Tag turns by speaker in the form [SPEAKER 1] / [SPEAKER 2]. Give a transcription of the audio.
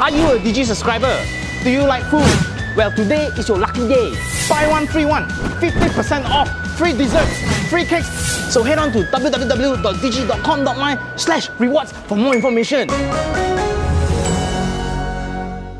[SPEAKER 1] Are you a Digi subscriber? Do you like food? Well, today is your lucky day. Buy one, free one. 50% off. Free desserts, free cakes. So head on to www.digi.com.my slash rewards for more information.